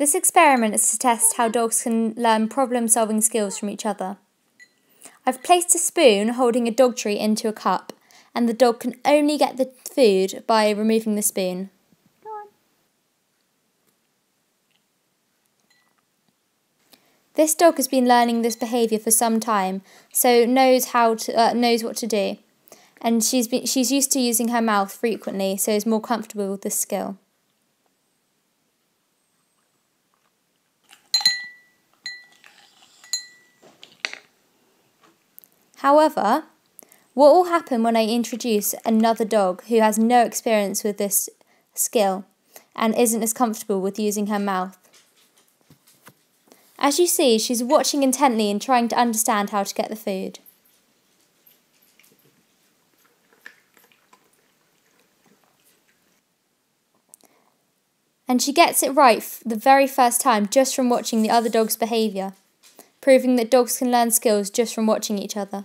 This experiment is to test how dogs can learn problem solving skills from each other. I've placed a spoon holding a dog treat into a cup, and the dog can only get the food by removing the spoon. This dog has been learning this behaviour for some time, so knows how to uh, knows what to do, and she's been she's used to using her mouth frequently, so is more comfortable with this skill. However, what will happen when I introduce another dog who has no experience with this skill and isn't as comfortable with using her mouth? As you see, she's watching intently and trying to understand how to get the food. And she gets it right the very first time just from watching the other dog's behaviour, proving that dogs can learn skills just from watching each other.